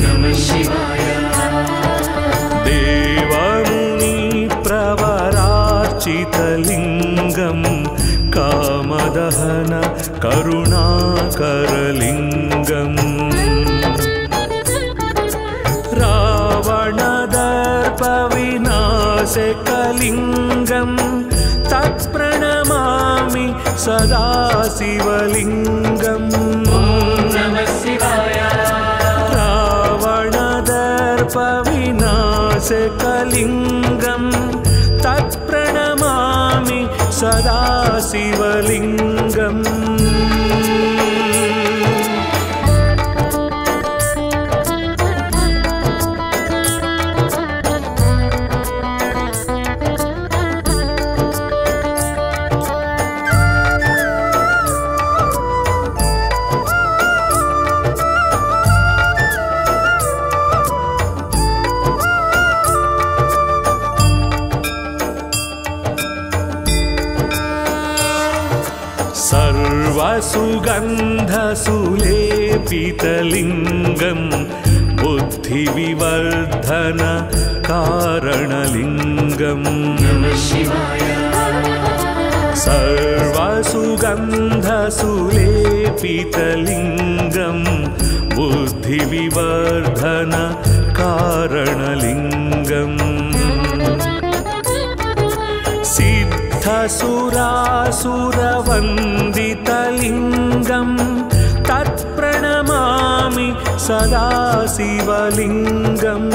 नमः शिवाय। देवमुनिप्रवरार्चितलिङ्गं कामदहन करुणाकरलिङ्गम्। रावणदर्पविनाशकलिङ्गं तत्प्रणमामि सदा शिवलिङ्गम् रावणदर्पविनाशकलिङ्गं तत्प्रणमामि सदा शिवलिङ्गम् सर्वसुगन्धसुलेपितलिङ्गं बुद्धिविवर्धन कारणलिङ्गम् नमः शिवाय सर्वसुगन्धसुलेपितलिङ्गं बुद्धिविवर्धन कारणलिङ्गम् सिद्धसुरासुरवन्दितलिङ्गं तत्प्रणमामि सदा शिवलिङ्गम्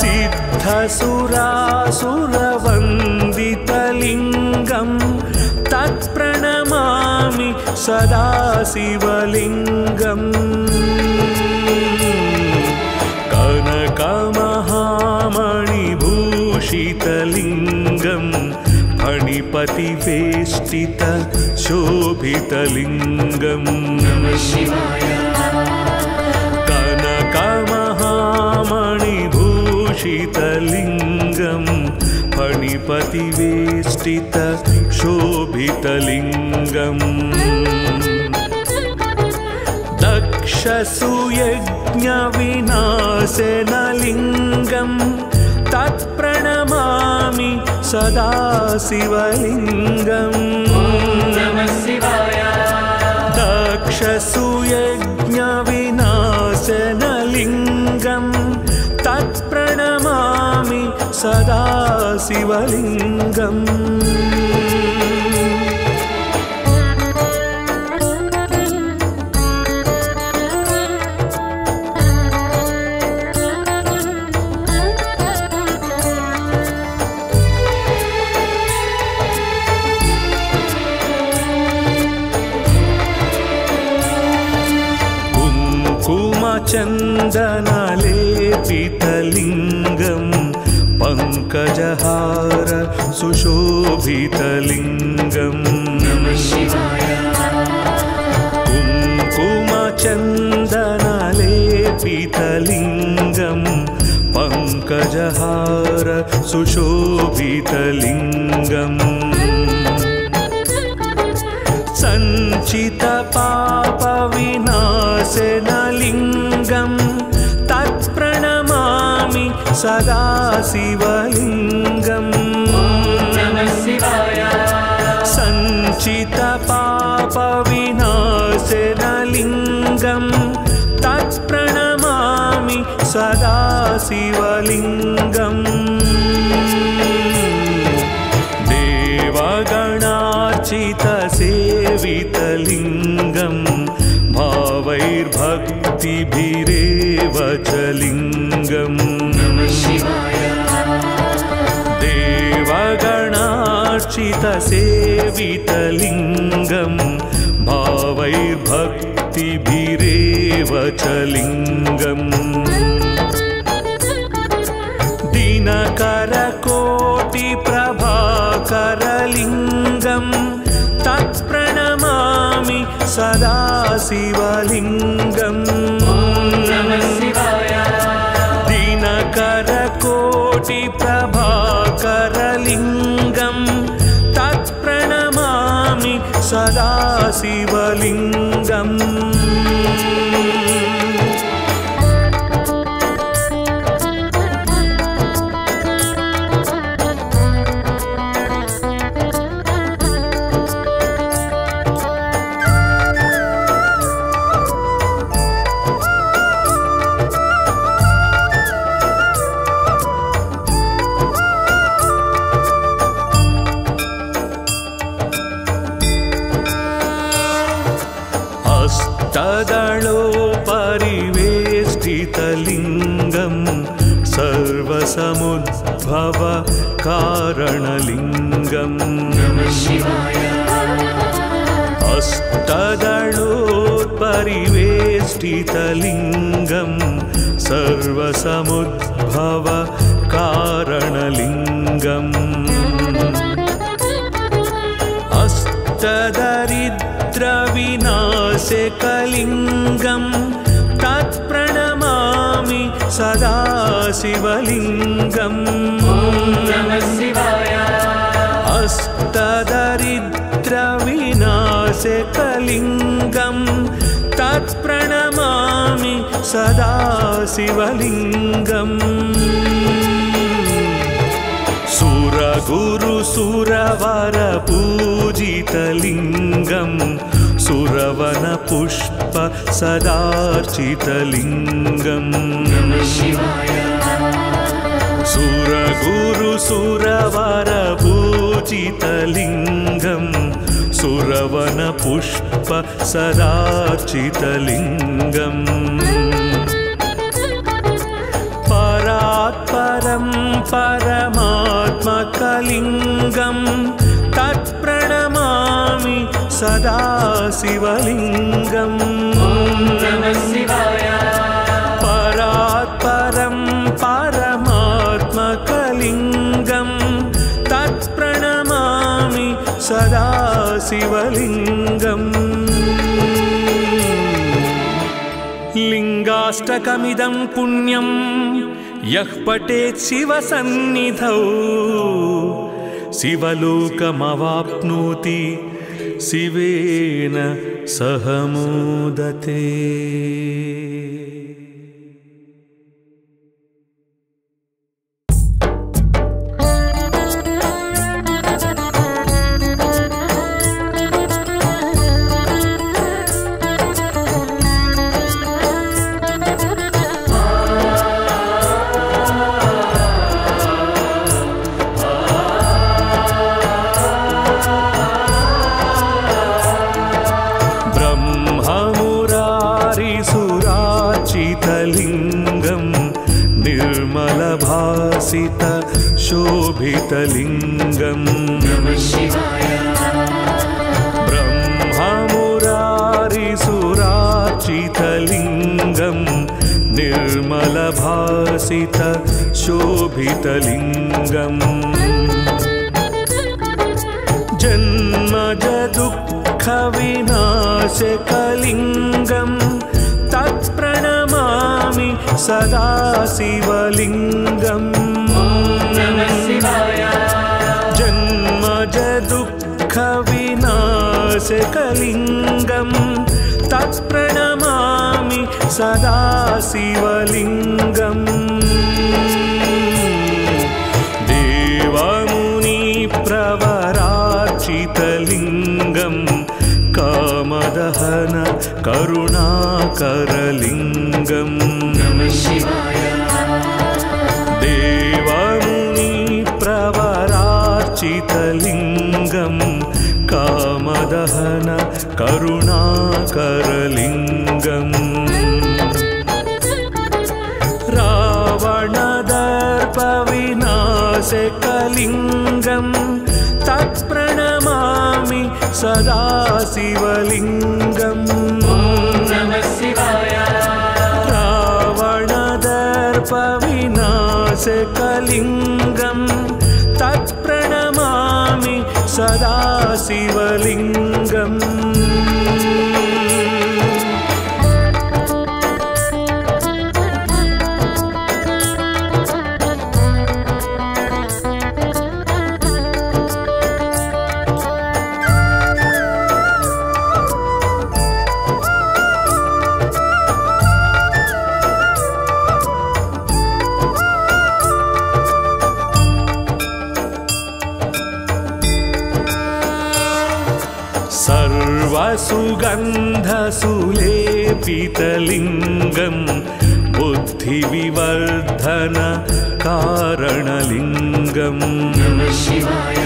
सिद्धसुरासुरवन्दितलिङ्गं तत्प्रणमामि सदा शिवलिङ्गम् कनकमहामणिभूषितलिङ्गं फणिपतिवेष्टित शोभितलिङ्गम् कनकमहामणिभूषितलिङ्गं फणिपतिवेष्टित शोभितलिङ्गम् दक्षसुयज्ञविनाशनलिङ्गं तत्प्रणमामि सदा शिवलिङ्गम्। दक्षसुयज्ञविनाशनलिङ्गं तत्प्रणमामि सदा शिवलिङ्गम् कुङ्कुमचन्दनलेपितलिङ्गं पङ्कजहार शिवाय। कुङ्कुमचन्दनलेपितलिङ्गं पङ्कजहार सुशोभितलिङ्गम्। सञ्चितपापविनाशनलिङ्गं तत्प्रणमामि सदा शिवलिङ्गम् नमः शिवाय। सञ्चितपापविनाशनलिङ्गं तत्प्रणमामि सदा शिवलिङ्गम् देवगणार्चितसेवितलिङ्गं भावैर्भक्तिभिरेव च लिङ्गम् देवगणार्चितसेवितलिङ्गं भावैर्भक्तिभिरेव च लिङ्गम् दिनकरकोटिप्रभाकरलिङ्गं तत्प्रणमामि सदा शिवलिङ्गम् नमः शिवलिङ्गम् सर्वसमुद्भव कारणलिङ्गम्। हस्तदलोपरिवेष्टितलिङ्गं सर्वसमुद्भव कारणलिङ्गम्। अष्टदरिद्रविनाशकलिङ्गं तत्प्रणमामि सदा शिवलिङ्गम् अष्टदरिद्रविनाशकलिङ्गं तत्प्रणमामि सदा शिवलिङ्गम् सुरगुरुसुरवरपूजितलिङ्गं सुरवनपुष्प सदार्चितलिङ्गम्। सुरगुरुसुरवरपूजितलिङ्गं सुरवनपुष्प सदार्चितलिङ्गम्। परात्परं परमात्मकलिङ्गं तत्प्रणमामि सदा शिवलिङ्गम्। परात्परं परमात्मकलिङ्गं तत्प्रणमामि सदा शिवलिङ्गम्। लिङ्गाष्टकमिदं पुण्यं यः पठेत् शिवसन्निधौ शिवलोकमवाप्नोति शिवेन सह मोदते। शोभितलिङ्गम् नमः शिवाय। ब्रह्ममुरारिसुराचितलिङ्गं निर्मलभासित शोभितलिङ्गम् जन्मजदुःखविनाशकलिङ्गं तत्प्रणमामि सदा शिवलिङ्गम् जन्मजदुःखविनाशकलिङ्गं तत्प्रणमामि सदा शिवलिङ्गम्। देवमुनिप्रवरार्चितलिङ्गं कामदहन करुणाकरलिङ्गम्। नमः शिवाय करुणाकरलिङ्गम् रावणदर्पविनाशकलिङ्गं तत्प्रणमामि सदा शिवलिङ्गम् नमः शिवाय रावणदर्पविनाशकलिङ्गं तत्प्रणमामि सदा शिवलिङ्गम् सर्वसुगन्धसुलेपितलिङ्गं बुद्धिविवर्धन कारणलिङ्गम् नमः शिवाय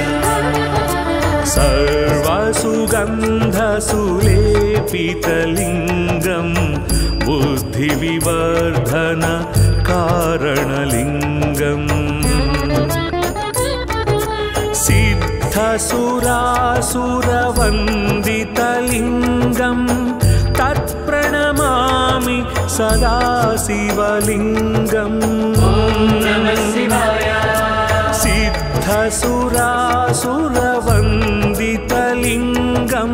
सर्वसुगन्धसुलेपितलिङ्गं बुद्धिविवर्धन कारणलिङ्गम् सिद्धसुरासुरवन्दितलिङ्गं तत्प्रणमामि सदा शिवलिङ्गम् सिद्धसुरासुरवन्दितलिङ्गं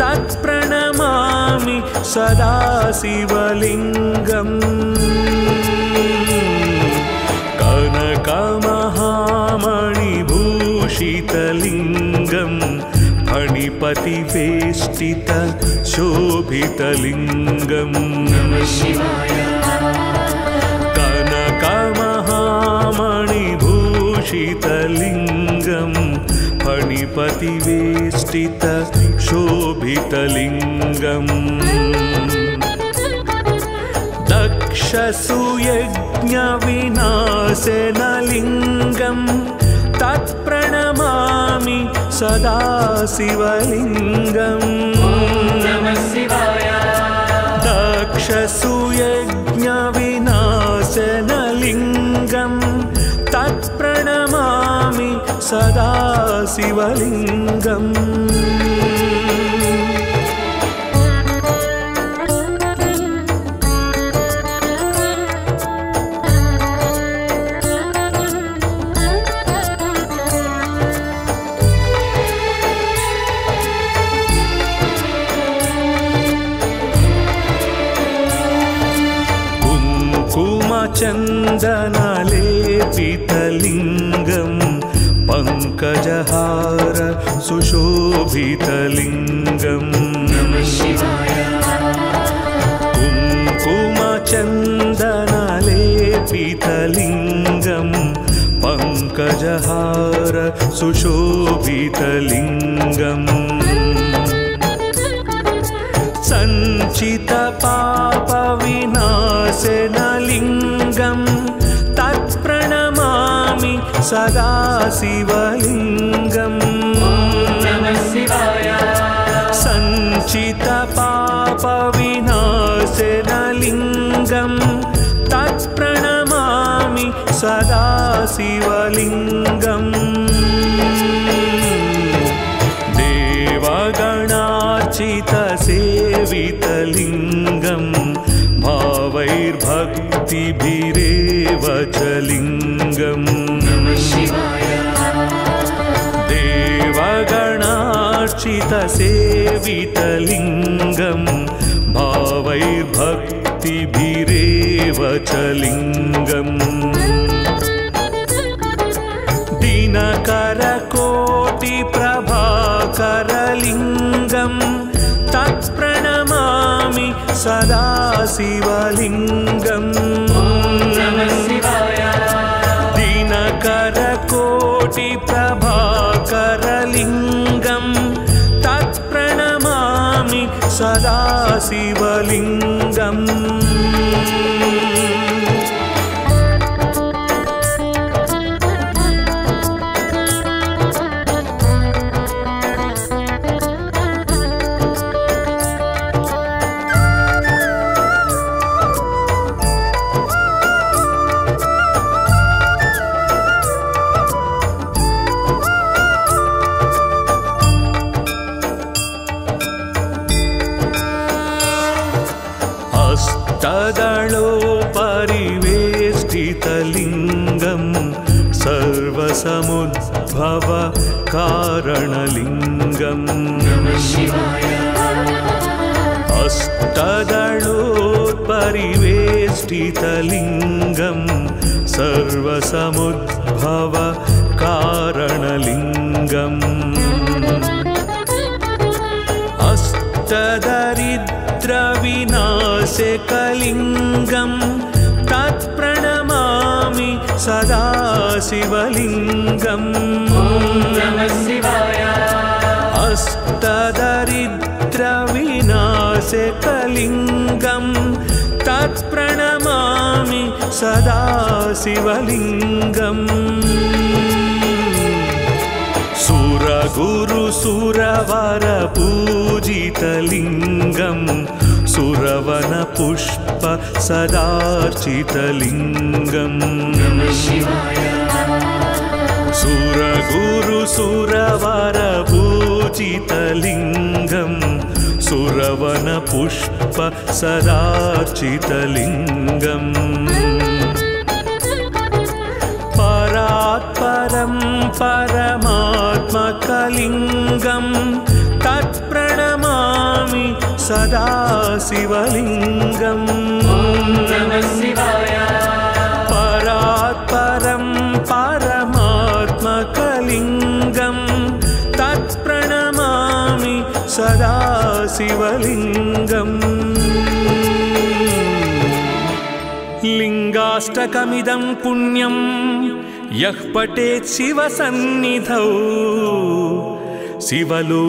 तत्प्रणमामि सदा शिवलिङ्गम् कनकमहामणिभूषितलिङ्गं फणिपतिवेष्टित शोभितलिङ्गम् शिवाय कनकमहामणिभूषितलिङ्गं फणिपतिवेष्टित शोभितलिङ्गम् दक्षसुयज्ञविनाशनलिङ्गं तत्प्रणमामि सदा शिवलिङ्गम्। दक्षसुयज्ञविनाशनलिङ्गं तत्प्रणमामि सदा शिवलिङ्गम् कुङ्कुमचन्दनलेपितलिङ्गं पङ्कजहार सुशोभितलिङ्गम्। कुङ्कुमचन्दनलेपितलिङ्गं पङ्कजहार सुशोभितलिङ्गम्। सञ्चितपापविनाशनलिङ्गं सदा शिवलिङ्गम्। नमः शिवाय सञ्चितपापविनाशनलिङ्गं तत्प्रणमामि सदा शिवलिङ्गम्। देवगणार्चितसेवितलिङ्गं भावैर्भक्तिभिरेव च लिङ्गम् देवगणार्चितसेवितलिङ्गं भावैर्भक्तिभिरेव च लिङ्गम् दिनकरकोटिप्रभाकरलिङ्गं तत्प्रणमामि सदा शिवलिङ्गम् नमः शिवलिङ्गम् सर्वसमुद्भव कारणलिङ्गम् अष्टदलोत्परिवेष्टितलिङ्गं सर्वसमुद्भव कारणलिङ्गम् अष्टदरिद्रविनाशकलिङ्गं तत्प्रणमामि सदा शिवलिङ्गम् शिवाय। अष्टदरिद्रविनाशकलिङ्गं तत्प्रणमामि सदा शिवलिङ्गम् सुरगुरुसुरवरपूजितलिङ्गं सुरवनपुष्प सदार्चितलिङ्गम्। नमः शिवाय सुरगुरुसुरवरपूजितलिङ्गं सुरवनपुष्प सदार्चितलिङ्गम्। परात्परं परमात्मकलिङ्गं तत्प्रणमामि सदा शिवलिङ्गम्। परात्परं परमात्मकलिङ्गं तत्प्रणमामि सदा शिवलिङ्गम्। लिङ्गाष्टकमिदं पुण्यं यः पठेत् शिवसन्निधौ शिवलोकमवाप्नोति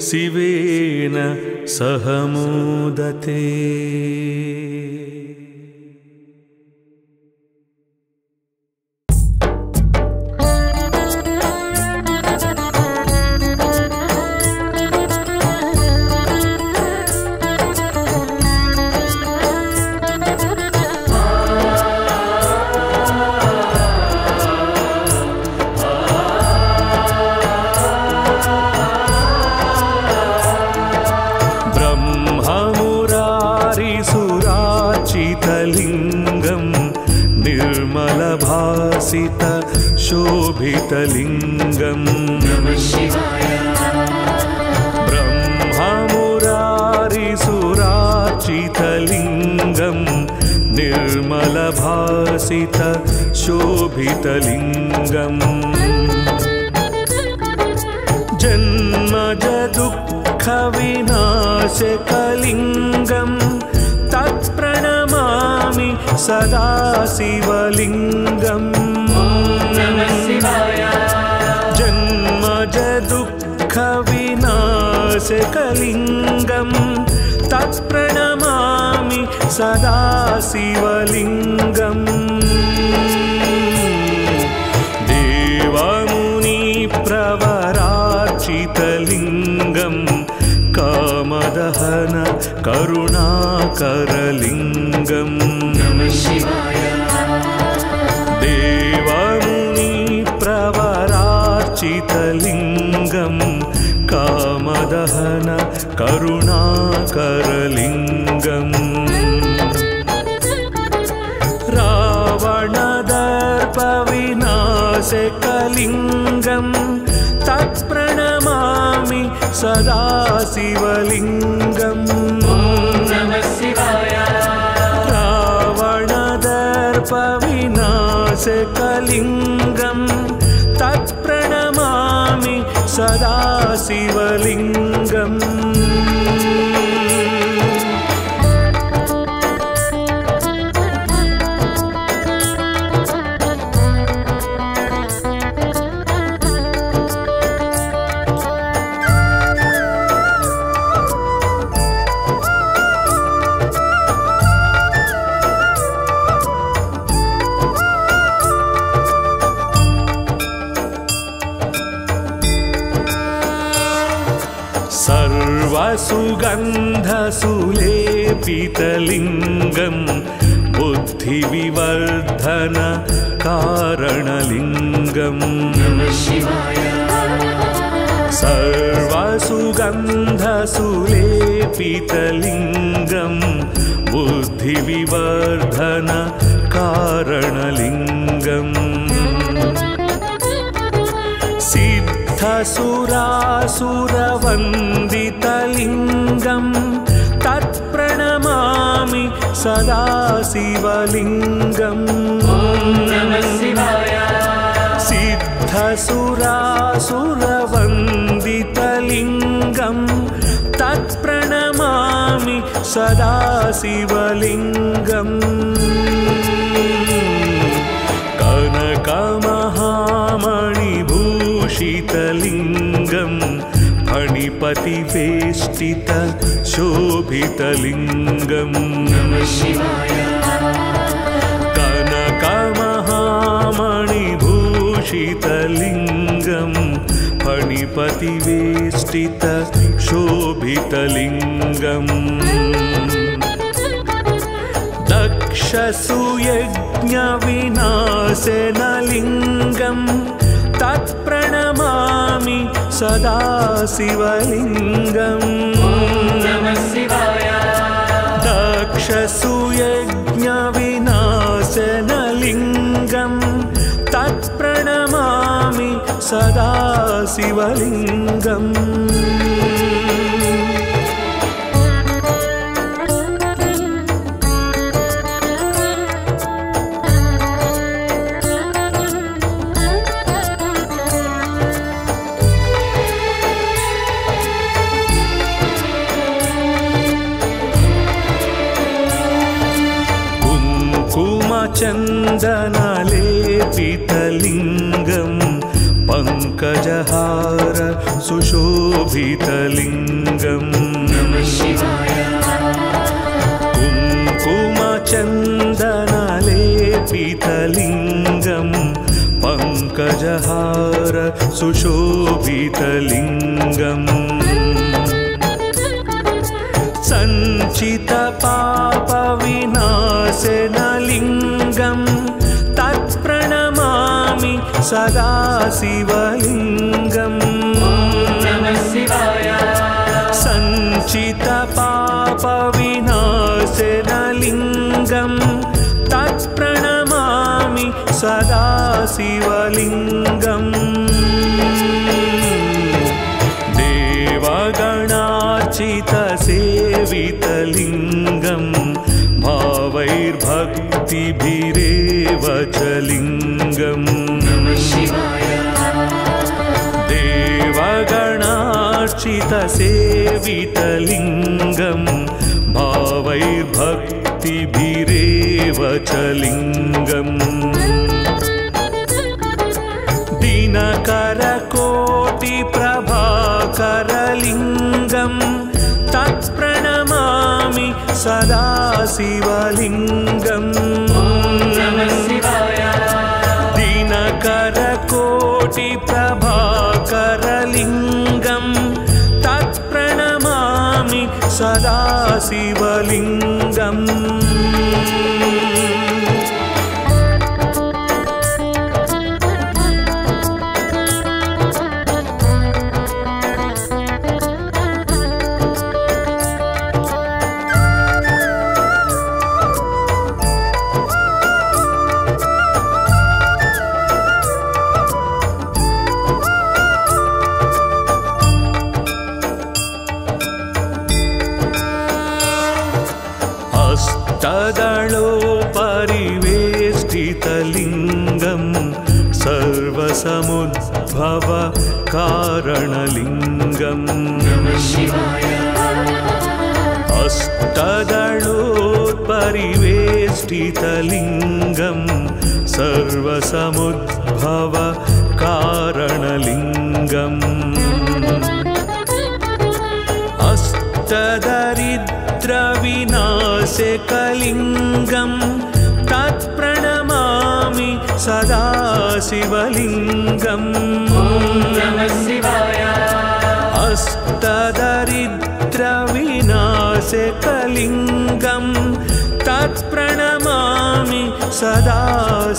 शिवेन सह मोदते। शिवलिङ्गम्। देवमुनिप्रवरार्चितलिङ्गं कामदहन करुणाकरलिङ्गम्। नमः शिवाय। देवमुनिप्रवरार्चितलिङ्गं कामदहन करुणाकरलिङ्गम् रावणदर्पविनाशकलिङ्गं तत्प्रणमामि सदा शिवाय रावणदर्पविनाशकलिङ्गं तत्प्रणमामि सदा शिवलिङ्गम् पितलिङ्गं बुद्धिविवर्धन कारणलिङ्गं शिव बुद्धिविवर्धन कारणलिङ्गम् सिद्धसुरासुरवन्दितलिङ्गम् सदा शिवलिङ्गम् नमः शिवाय सिद्धसुरासुरवन्दितलिङ्गं तत्प्रणमामि सदा शिवलिङ्गम् कनकमहामणिभूषितलिङ्गं फणिपतिवेष्टित शोभितलिङ्गम्। नमः शिवाय कनकमहामणिभूषितलिङ्गं फणिपतिवेष्टित शोभितलिङ्गम्। दक्षसुयज्ञविनाशनलिङ्गं तत्प्रणमामि सदा शिवलिङ्गम्। दक्षसुयज्ञविनाशनलिङ्गं तत्प्रणमामि सदा शिवलिङ्गम् कुङ्कुमचन्दनलेपितलिङ्गं पङ्कजहार सुशोभितलिङ्गम्। कुङ्कुमचन्दनलेपितलिङ्गं पङ्कजहार सुशोभितलिङ्गम्। सञ्चितपापविनाशनलिङ्गं सदा शिवलिङ्गम् नमः शिवाय सञ्चितपापविनाशनलिङ्गं तत्प्रणमामि सदा शिवलिङ्गम् च लिङ्गम् देवगणार्चितसेवितलिङ्गं भावैर्भक्तिभिरेव च लिङ्गम् दिनकरकोटिप्रभाकरलिङ्गं तत्प्रणमामि सदा शिवलिङ्गम् नमः शिवलिङ्गम् सर्वसमुद्भव कारणलिङ्गम्। हस्तदळोपरिवेष्टितलिङ्गं सर्वसमुद्भव कारणलिङ्गम्। अष्टदरिद्रविनाशकलिङ्गं तत्प्रणमामि सदा शिवलिङ्गम् नमः शिवाय अष्टदरिद्रविनाशकलिङ्गं तत्प्रणमामि सदा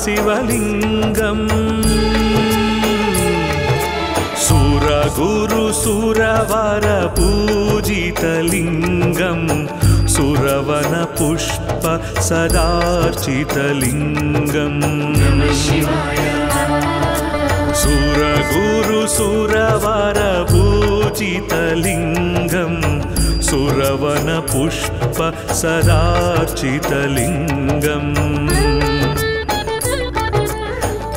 शिवलिङ्गम् सुरगुरुसुरवरपूजितलिङ्गं सुरवनपुष्प सदार्चितलिङ्गम्। नमः शिवाय। सुरगुरुसुरवरपूजितलिङ्गं सुरवनपुष्प सदार्चितलिङ्गम्।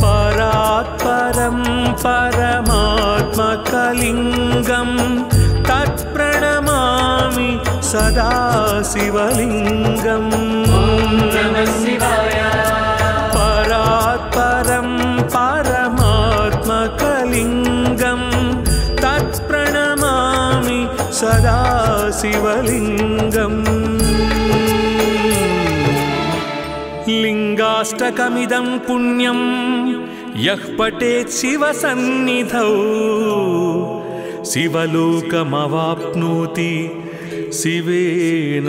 परात्परं परमात्मकलिङ्गं तत्प्रणमामि सदा शिवलिङ्गम्। परात्परं परमात्मकलिङ्गं तत्प्रणमामि सदा शिवलिङ्गम्। लिङ्गाष्टकमिदं पुण्यं यः पठेत् शिवसन्निधौ शिवलोकमवाप्नोति शिवेन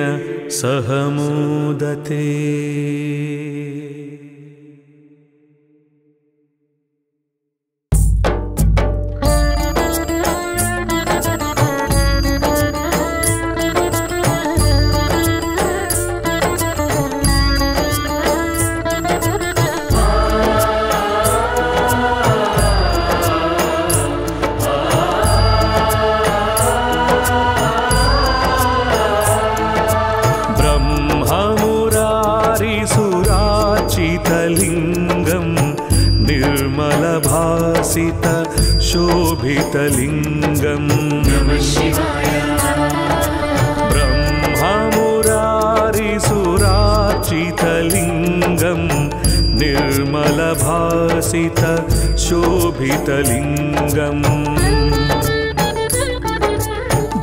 सह मोदते शिवाय। ब्रह्ममुरारिसुराचितलिङ्गं निर्मलभासित शोभितलिङ्गम्।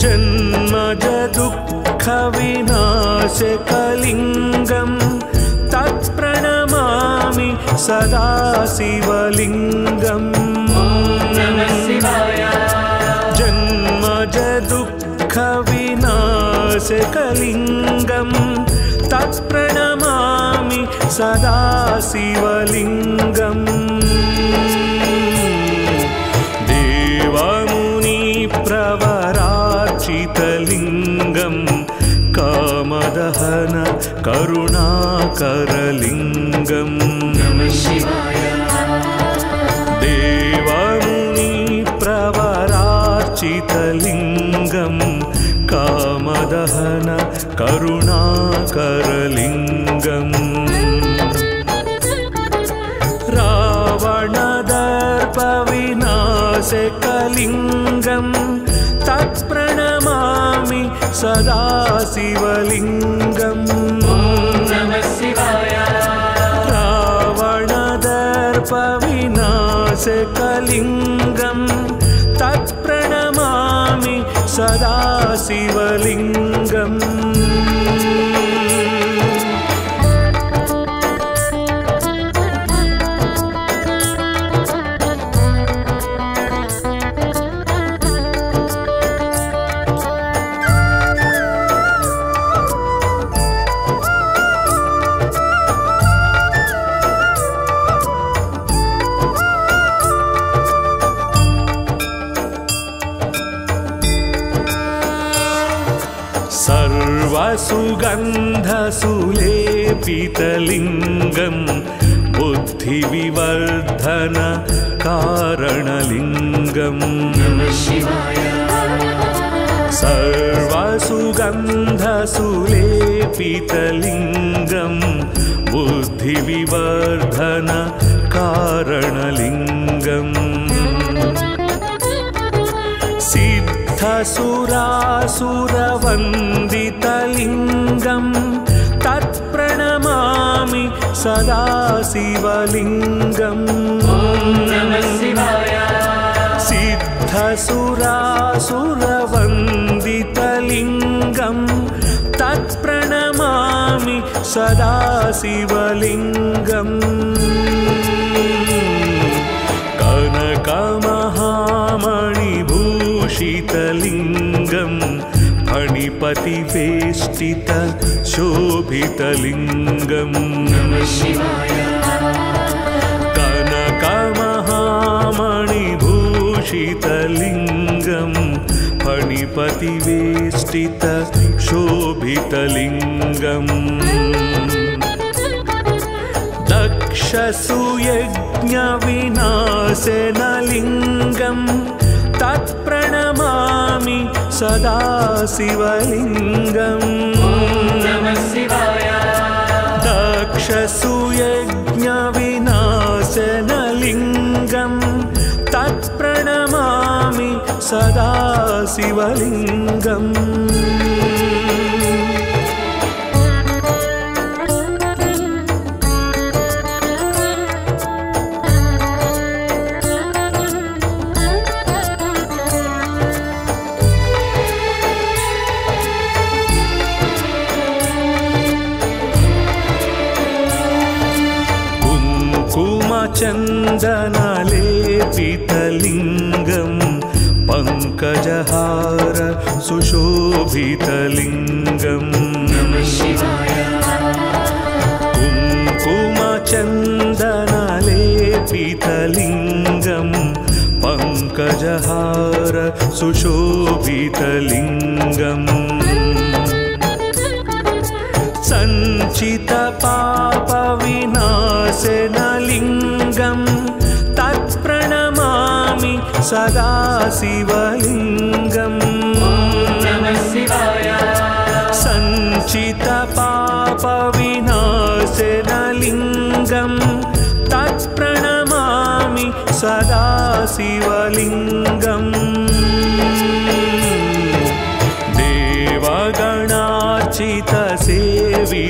जन्मज दुःखविनाशकलिङ्गं तत्प्रणमामि सदा शिवलिङ्गम् दुःखविनाशकलिङ्गं तत्प्रणमामि सदा शिवलिङ्गम्। कामदहन करुणाकरलिङ्गम् नमः शिवाय करुणाकरलिङ्गम् रावणदर्पविनाशकलिङ्गं तत्प्रणमामि सदा शिवलिङ्गम्। नमः शिवाय रावणदर्पविनाशकलिङ्गं तत्प्रणमामि सदा शिवलिङ्गम् सर्वसुगन्धसुलेपितलिङ्गं बुद्धिविवर्धन कारणलिङ्गम् नमः शिवाय सर्वसुगन्धसुलेपितलिङ्गं बुद्धिविवर्धन कारणलिङ्गम् सिद्धसुरासुरवन्दितलिङ्गं तत्प्रणमामि सदा शिवलिङ्गम् सिद्धसुरासुरवन्दितलिङ्गं तत्प्रणमामि सदा शिवलिङ्गम् कनकमहामणिभूषितलिङ्गं फणिपतिवेष्टित शोभितलिङ्गम्। नमः शिवाय कनकमहामणिभूषितलिङ्गं फणिपतिवेष्टित शोभितलिङ्गम्। दक्ष तत्प्रणमामि सदा शिवलिङ्गम्। दक्षसूयज्ञविनाशनलिङ्गं तत्प्रणमामि सदा शिवलिङ्गम् कुङ्कुमचन्दनलेपितलिङ्गं पङ्कजहार सुशोभितलिङ्गम् कुङ्कुमचन्दनलेपितलिङ्गं पङ्कजहार सुशोभितलिङ्गम् सञ्चितपापविनाशनलिङ्गं सदा शिवलिङ्गम् नमः शिवाय सञ्चितपापविनाशनलिङ्गं तत्प्रणमामि सदा शिवलिङ्गम्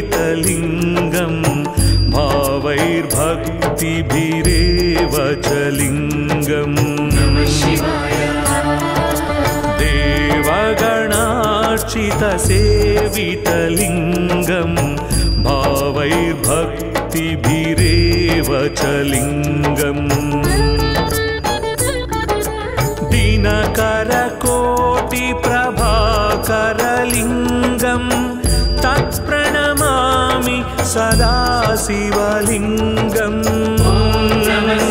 देवगणार्चितसेवितलिङ्गं भावैर्भक्तिभिरेव च लिङ्गम् देवगणार्चितसेवितलिङ्गं भावैर्भक्तिभिरेव च लिङ्गम्। दिनकरकोटिप्रभाकरलिङ्गं तत्प्रणमामि सदा शिवलिङ्गम् नमः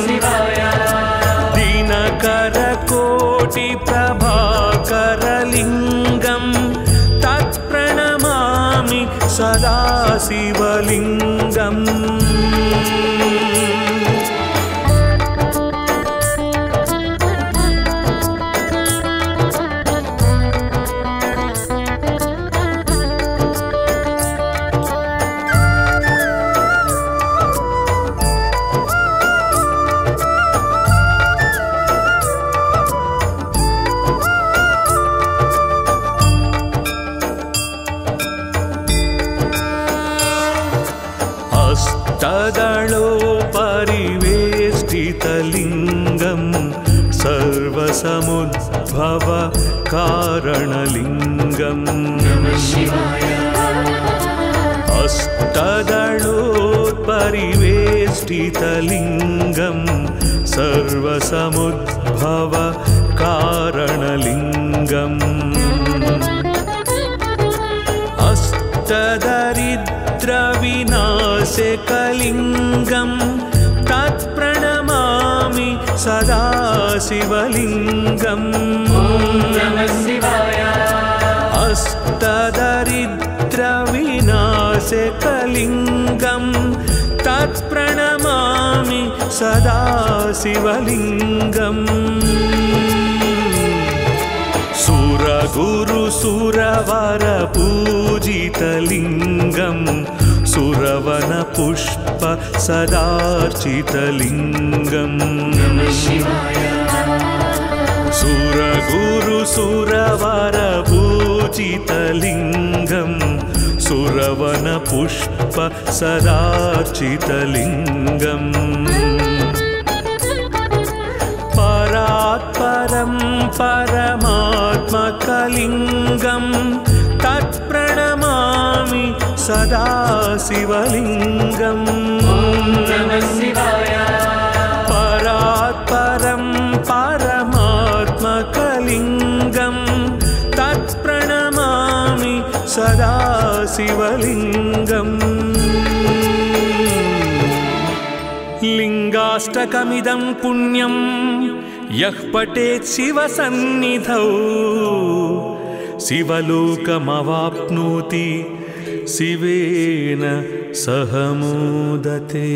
शिवलिङ्गम् शिवलिङ्गम्। सुरगुरुसुरवरपूजितलिङ्गं सुरवनपुष्प सदार्चितलिङ्गम्। नमः शिवाय सुरगुरुसुरवरपूजितलिङ्गं सुरवनपुष्प सदार्चितलिङ्गम् परात्परं परमात्मकलिङ्गं तत्प्रणमामि सदा शिवलिङ्गम् नमः शिवाय परात्परं परमात्मकलिङ्गं तत्प्रणमामि सदा शिवलिङ्गम् लिङ्गाष्टकमिदं पुण्यं यः पठेत् शिवसन्निधौ। शिवलोकमवाप्नोति शिवेन सह मोदते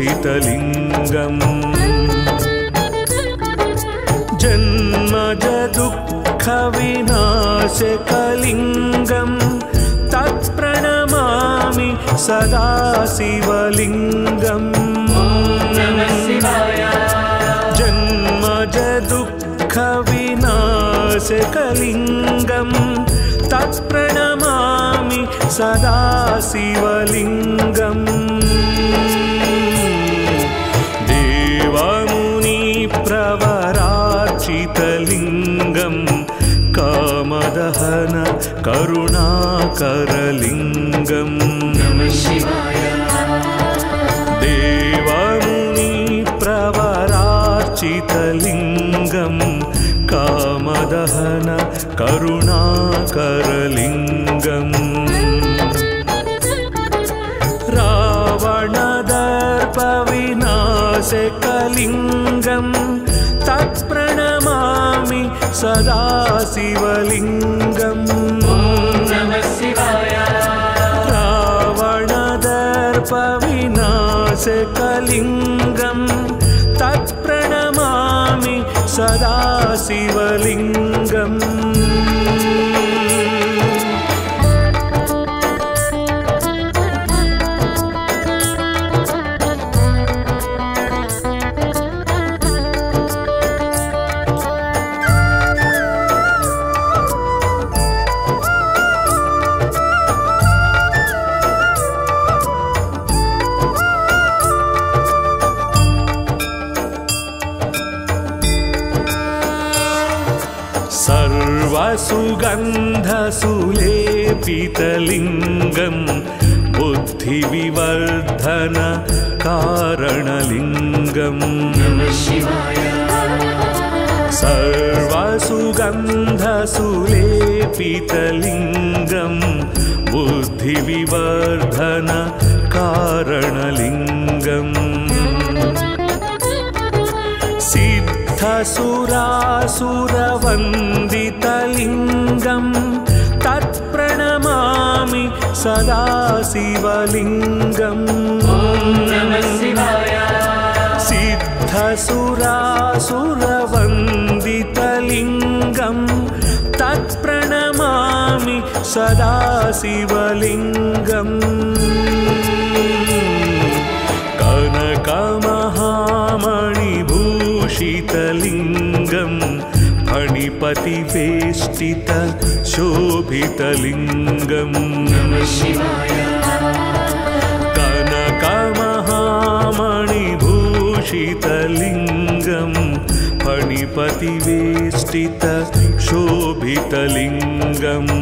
शोभितलिङ्गम् जन्मज दुःखविनाशकलिङ्गं तत्प्रणमामि सदा शिवलिङ्गम्। नमः शिवाय जन्मज दुःखविनाशकलिङ्गं तत्प्रणमामि सदा शिवलिङ्गम् देवमुनिप्रवरार्चितलिङ्गं कामदहन शिवाय। देवमुनिप्रवरार्चितलिङ्गं कामदहन करुणाकरलिङ्गम् रावणदर्पविनाशकलिङ्गं तत्प्रणमामि सदा शिवलिङ्गम् नमः शिवाय। रावणदर्पविनाशकलिङ्गं तत्प्रणमामि सदा शिवलिङ्गम् सर्वसुगन्धसुलेपितलिङ्गं बुद्धिविवर्धन कारणलिङ्गम्। नमः शिवाय सर्वसुगन्धसुलेपितलिङ्गं बुद्धिविवर्धन कारणलिङ्गम्। सिद्धसुरासुरवन्दितलिङ्गं तत्प्रणमामि सदा शिवलिङ्गम् नमः शिवाय सिद्धसुरासुरवन्दितलिङ्गं तत्प्रणमामि सदा शिवलिङ्गम् फणिपतिवेष्टित शोभितलिङ्गम्। नमः शिवाय कनकमहामणिभूषितलिङ्गं फणिपतिवेष्टित शोभितलिङ्गम्।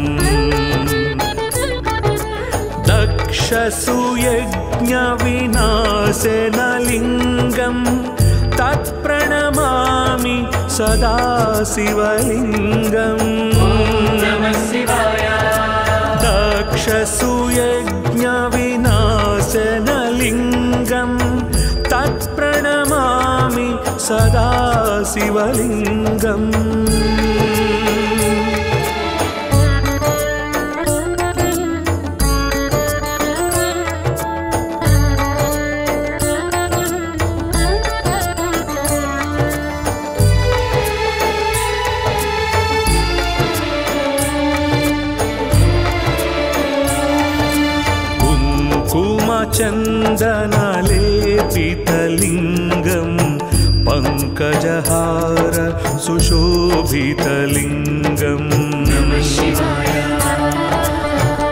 दक्षसुयज्ञविनाशनलिङ्गं तत्प्रणमामि सदा शिवलिङ्गम्। नमः शिवाय दक्षसुयज्ञविनाशनलिङ्गं तत्प्रणमामि सदा शिवलिङ्गम् कुङ्कुमचन्दनलेपितलिङ्गं पङ्कजहार शिवाय।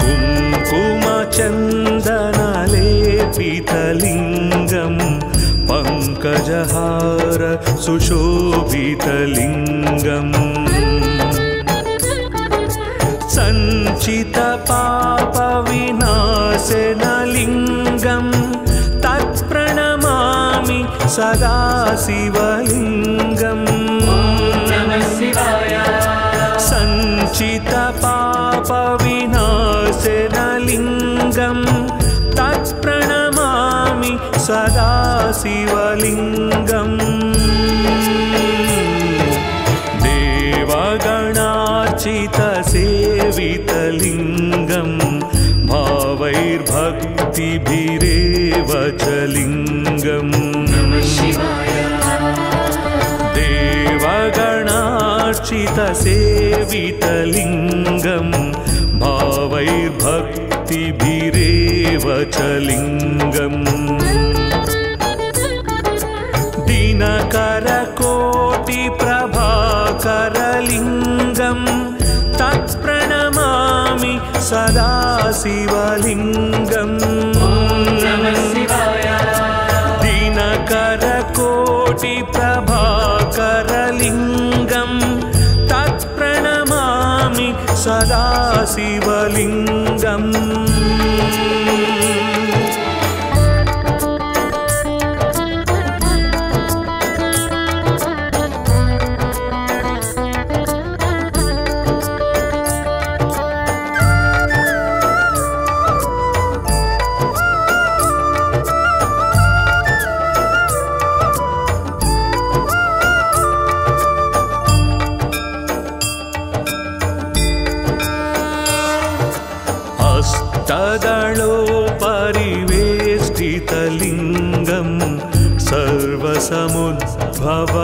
कुङ्कुमचन्दनलेपितलिङ्गं पङ्कजहार सुशोभितलिङ्गम्। सञ्चितपापविनाशनलिङ्गं तत्प्रणमामि सदा शिवलिङ्गम् नमः शिवाय सञ्चितपापविनाशनलिङ्गं तत्प्रणमामि सदा शिवलिङ्गम् देवगणार्चितसेवितलिङ्गं भावैर्भक्तिभिरेव च लिङ्गम् देवगणार्चितसेवितलिङ्गं भावैर्भक्तिभिरेव च लिङ्गम् दिनकरकोटिप्रभाकरलिङ्गं तत्प्रणमामि सदा शिवलिङ्गम् नमः शिवलिङ्गम् सर्वसमुद्भव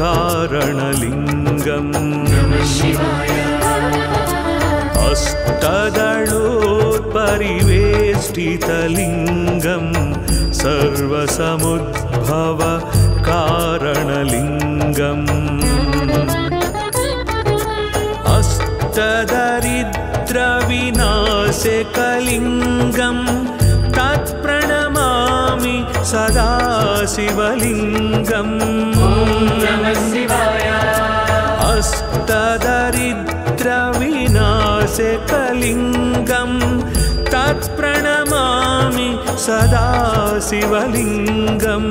कारणलिङ्गम्। अष्टदलोत्परिवेष्टितलिङ्गं सर्वसमुद्भव कारणलिङ्गम्। अष्टदरिद्रविनाशकलिङ्गं तत्प्रणमामि सदा शिवाय अष्टदरिद्रविनाशकलिङ्गं तत्प्रणमामि सदा शिवलिङ्गम्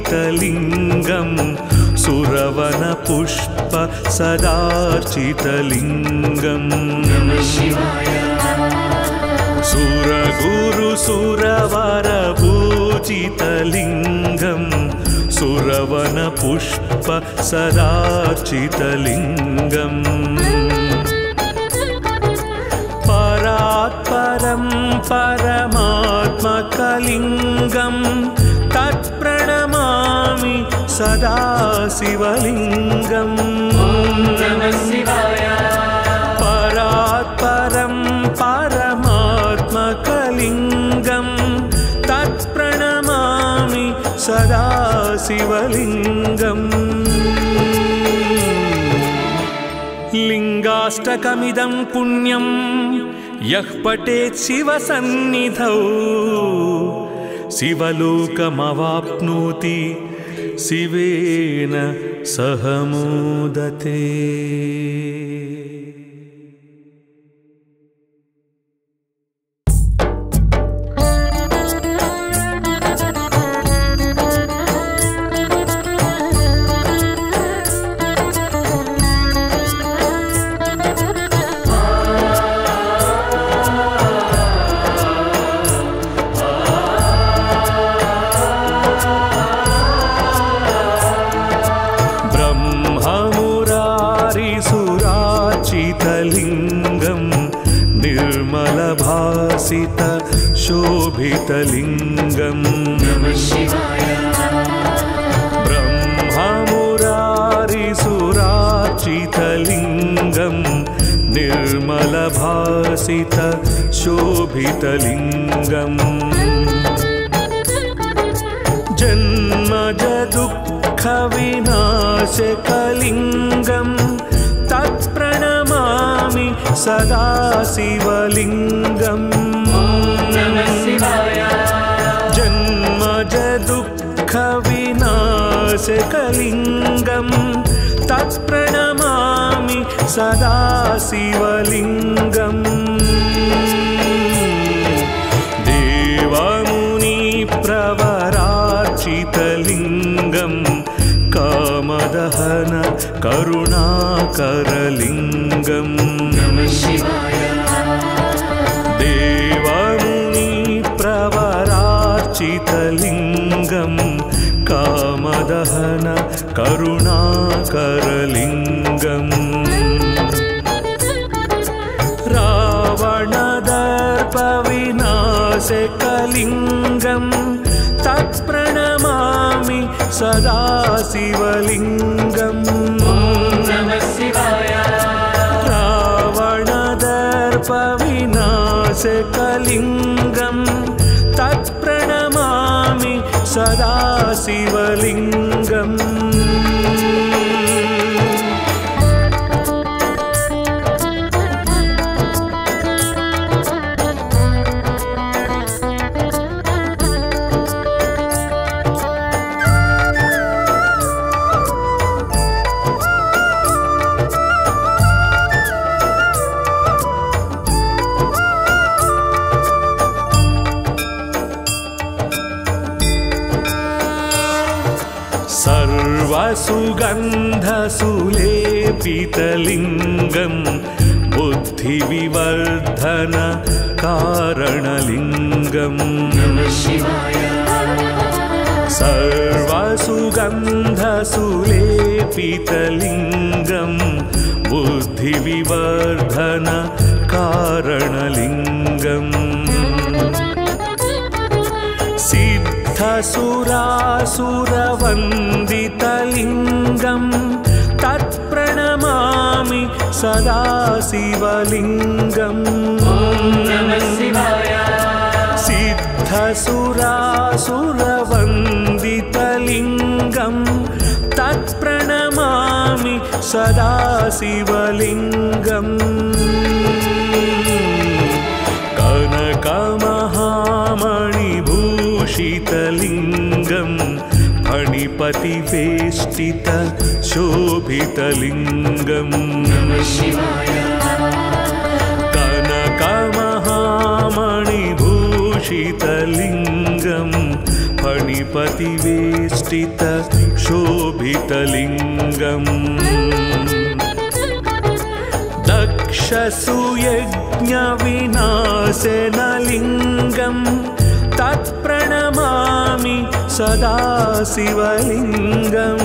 सुरगुरुसुरवरपूजितलिङ्गं सुरवनपुष्प सदार्चितलिङ्गम्। शिवाय सुरगुरुसुरवरपूजितलिङ्गं सुरवनपुष्प सदार्चितलिङ्गम्। परात्परं परमात्मकलिङ्गं तत्प्रणमामि सदा शिवलिङ्गम्। परात्परं परमात्मकलिङ्गं तत्प्रणमामि सदा शिवलिङ्गम्। लिङ्गाष्टकमिदं पुण्यं यः पठेत् शिवसन्निधौ शिवलोकमवाप्नोति शिवेन सह मोदते। शोभितलिङ्गम् जन्मज दुःखविनाशकलिङ्गं तत्प्रणमामि सदा शिवलिङ्गम्। नमः शिवाय जन्मज दुःखविनाशकलिङ्गं तत्प्रणमामि सदा शिवलिङ्गम् देवमुनिप्रवरार्चितलिङ्गं कामदहन करुणाकरलिङ्गम्। नमः शिवाय। देवमुनिप्रवरार्चितलिङ्गं कामदहन करुणाकरलिङ्गम्। रावणदर्पविनाशकलिङ्गं तत्प्रणमामि सदा शिवलिङ्गम्। रावणदर्पविनाशकलिङ्गं तत्प्रणमामि सदा शिवलिङ्गम् सर्वसुगन्धसुलेपितलिङ्गं बुद्धिविवर्धन कारणलिङ्गम् नमः शिवाय सर्वसुगन्धसुलेपितलिङ्गं बुद्धिविवर्धन कारणलिङ्गम् सिद्धसुरासुरवन्दितलिङ्गं तत्प्रणमामि सदा शिवलिङ्गम् सिद्धसुरासुरवन्दितलिङ्गं तत्प्रणमामि सदा शिवलिङ्गम् फणिपतिवेष्टित शोभितलिङ्गम्। नमः शिवाय कनकमहामणिभूषितलिङ्गं फणिपतिवेष्टित शोभितलिङ्गम्। दक्षसुयज्ञविनाशनलिङ्गं तत्प्रणमामि सदा शिवलिङ्गम्।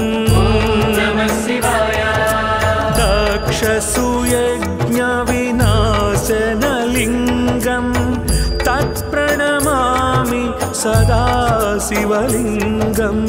दक्षसुयज्ञविनाशनलिङ्गं तत्प्रणमामि सदा शिवलिङ्गम्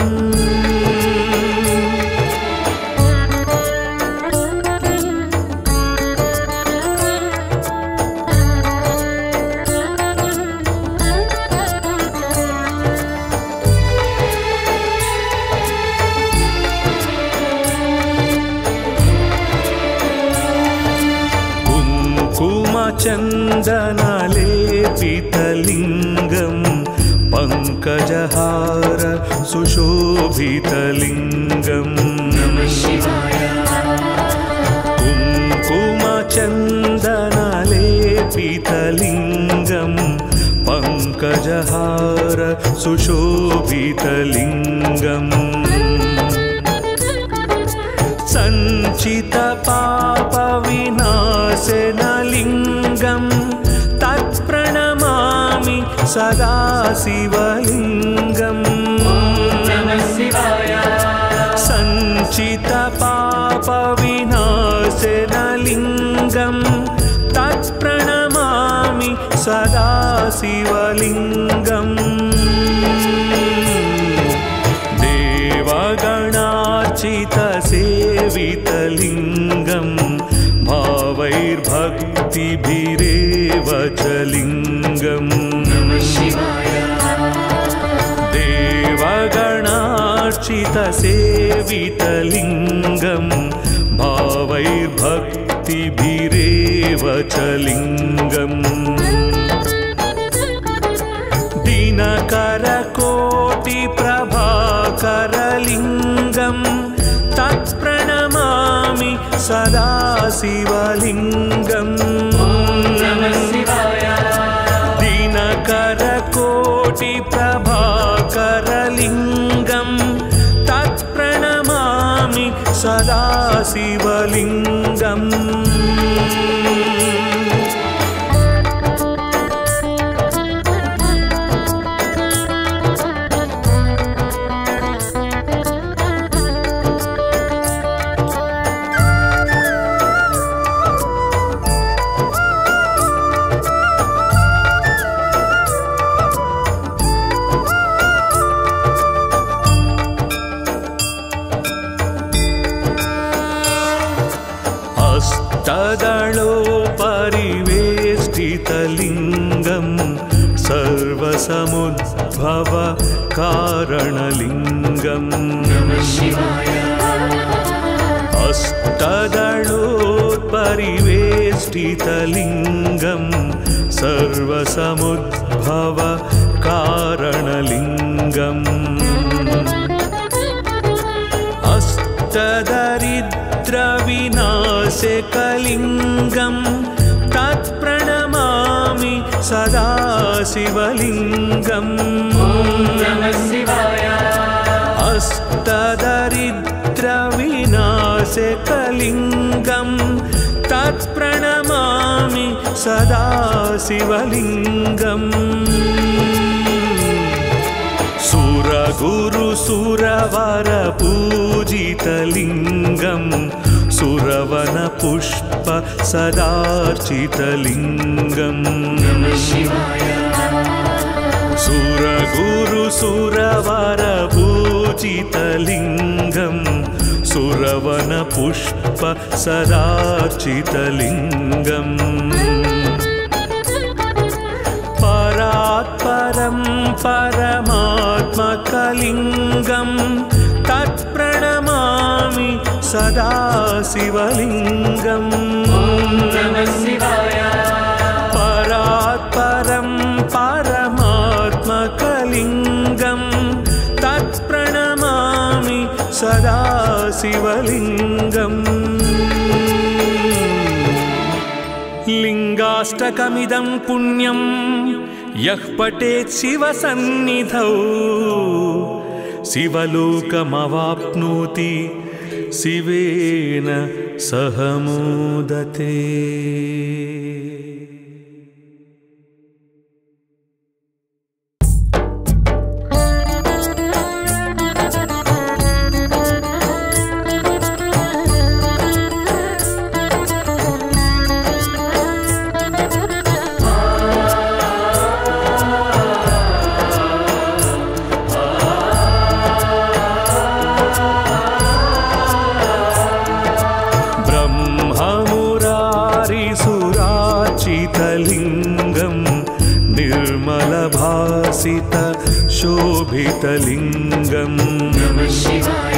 कुङ्कुमचन्दनलेपितलिङ्गं पङ्कजहार शिवाय। कुङ्कुमचन्दनलेपितलिङ्गं पङ्कजहार सुशोभितलिङ्गम् तत्प्रणमामि सदा शिवलिङ्गम् नमः शिवाय सञ्चितपापविनाशनलिङ्गं तत्प्रणमामि सदा शिवलिङ्गम्। देवगणार्चितसेवितलिङ्गं भावैर्भक्तिभिरेव च लिङ्गम् रावणान्तकराजितसेवितलिङ्गं भावैर्भक्तिभिरेव च लिङ्गम् दिनकरकोटिप्रभाकरलिङ्गं तत्प्रणमामि सदा शिवलिङ्गम् शिवलिङ्गम्। सुरगुरुसुरवरपूजितलिङ्गं सुरवनपुष्प सदार्चितलिङ्गम् नमः शिवाय सुरगुरुसुरवरपूजितलिङ्गं सुरवनपुष्प सदार्चितलिङ्गम् परमात्मकलिङ्गं तत्प्रणमामि सदा शिवलिङ्गम् नमः शिवाय परात्परं परमात्मकलिङ्गं तत्प्रणमामि सदा शिवलिङ्गम् लिङ्गाष्टकमिदं पुण्यं यः पठेत् शिवसन्निधौ शिवलोकमवाप्नोति शिवेन सह मोदते शोभितलिङ्गम् नमः शिवाय।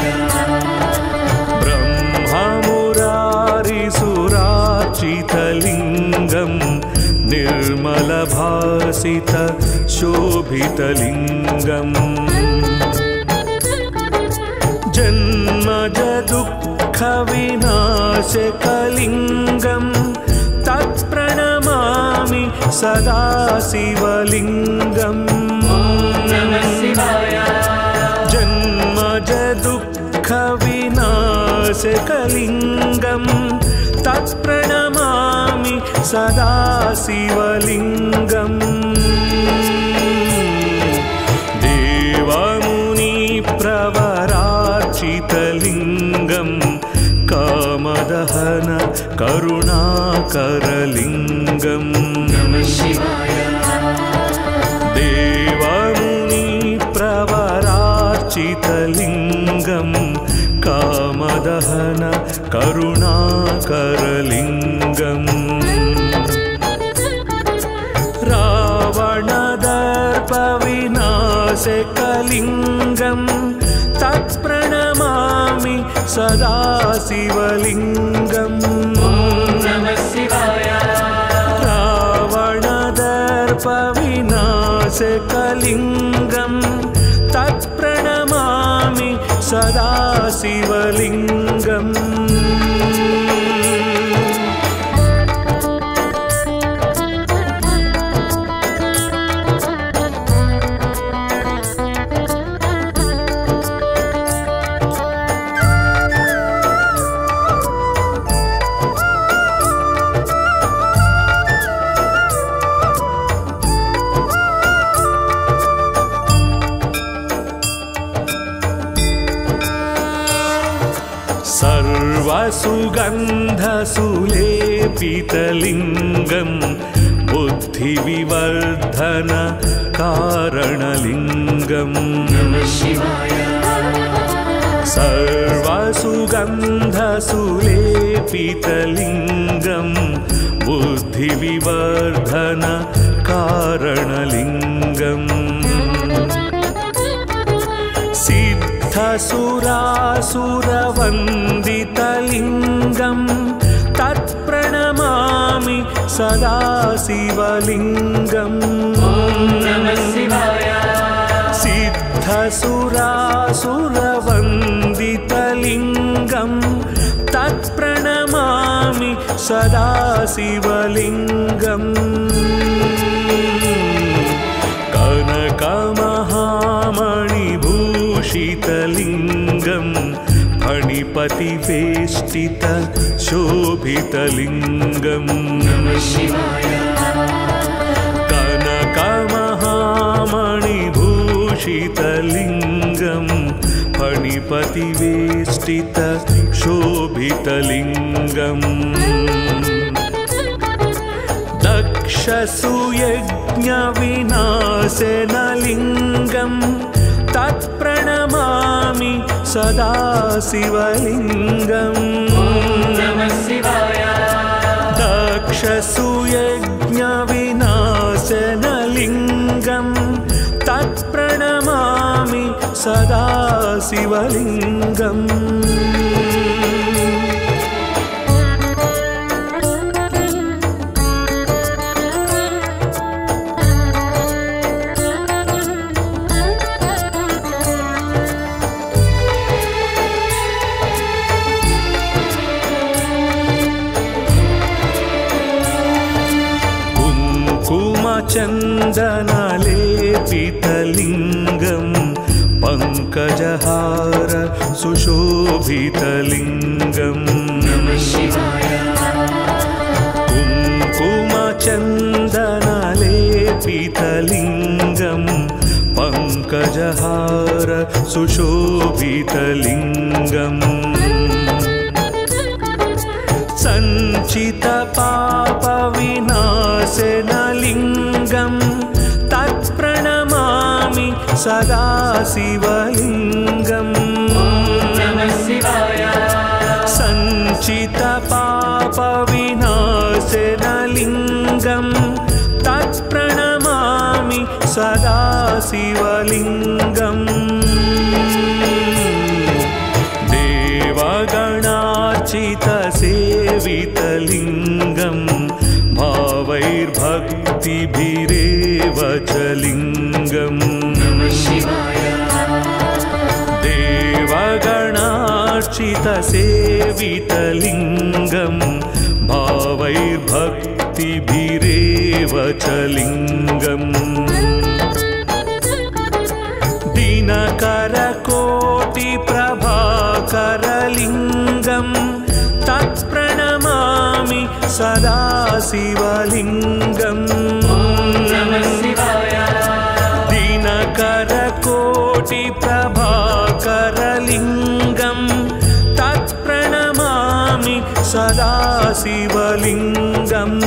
ब्रह्ममुरारिसुराचितलिङ्गं निर्मलभासित शोभितलिङ्गम् जन्मजदुःखविनाशकलिङ्गं तत्प्रणमामि सदा शिवलिङ्गम् जन्मजदुःखविनाशकलिङ्गं तत्प्रणमामि सदा शिवलिङ्गम् देवमुनिप्रवरार्चितलिङ्गं कामदहन करुणाकरलिङ्गम् नमः शिवाय करुणाकरलिङ्गम् रावणदर्पविनाशकलिङ्गं तत्प्रणमामि सदा शिवलिङ्गम् ॐ नमः शिवलिङ्गम् सर्वसुगन्धसुलेपितलिङ्गं बुद्धिविवर्धन कारणलिङ्गम्। नमः शिवाय सर्वसुगन्धसुलेपितलिङ्गं बुद्धिविवर्धन कारणलिङ्गम्। सिद्धसुरासुरवन्दितलिङ्गं सदा शिवलिङ्गम् ॐ नमः शिवाय। सिद्धसुरासुरवन्दितलिङ्गं तत्प्रणमामि सदा शिवलिङ्गम् कनकमहामणिभूषितलिङ्गं फणिपतिवेष्टित शोभितलिङ्गम्। शिवाय कनकमहामणिभूषितलिङ्गं फणिपतिवेष्टित शोभितलिङ्गम्। दक्षसुयज्ञविनाशनलिङ्गं तत्प्रणमामि सदा शिवलिङ्गम्। दक्षसूयज्ञविनाशनलिङ्गं तत्प्रणमामि सदा शिवलिङ्गम् कुङ्कुमचन्दनलेपितलिङ्गं पङ्कजहार सुशोभितलिङ्गम्। कुङ्कुमचन्दनलेपितलिङ्गं पङ्कजहार सुशोभितलिङ्गम्। सञ्चितपापविनाशनलिङ्गं सदा शिवलिङ्गम् नमः शिवाय सञ्चितपापविनाशनलिङ्गं तत्प्रणमामि सदा शिवलिङ्गम्। देवगणार्चितसेवितलिङ्गं भावैर्भक्तिभिरेव च लिङ्गम् देवगणार्चितसेवितलिङ्गं भावैर्भक्तिभिरेव च लिङ्गम् दिनकरकोटिप्रभाकरलिङ्गं तत्प्रणमामि सदा शिवलिङ्गम् नमः शिवलिङ्गम्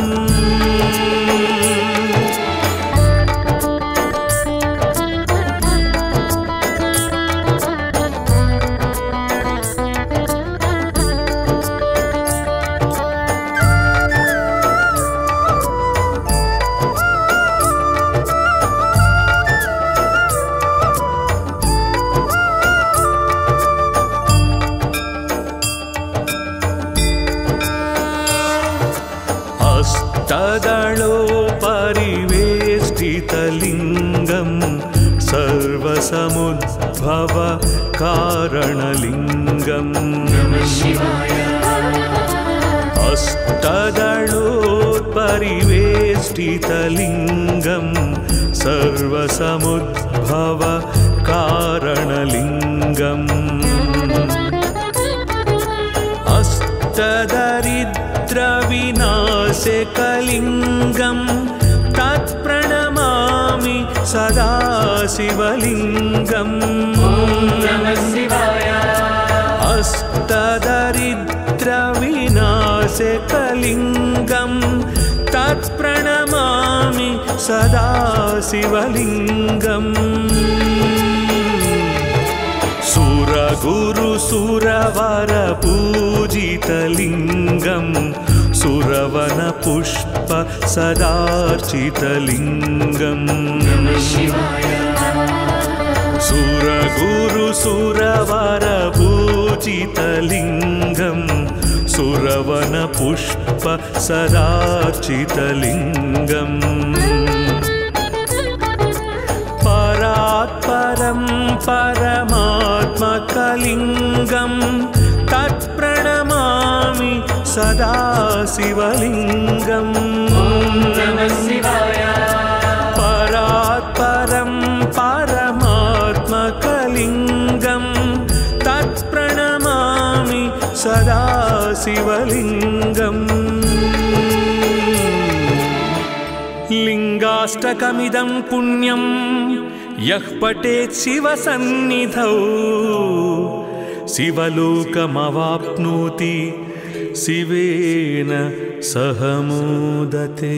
सर्वसमुद्भव कारणलिङ्गम्। अष्टदलोपरिवेष्टितलिङ्गं सर्वसमुद्भव कारणलिङ्गम्। अष्टदरिद्रविनाशकलिङ्गं तत्प्रणमामि सदा शिवाय अष्टदरिद्रविनाशकलिङ्गं तत्प्रणमामि सदा शिवलिङ्गम् सुरगुरुसुरवरपूजितलिङ्गं सुरवनपुष्प सदार्चितलिङ्गम्। नमः शिवाय सुरगुरुसुरवरपूजितलिङ्गं सुरवनपुष्प सदार्चितलिङ्गम्। परात्परं परमात्मकलिङ्गं तत्प्रणमामि सदा शिवलिङ्गम्। परात्परं परमात्मकलिङ्गं तत्प्रणमामि सदा शिवलिङ्गम्। लिङ्गाष्टकमिदं पुण्यं यः पठेत् शिवसन्निधौ शिवलोकमवाप्नोति शिवेन सह मोदते।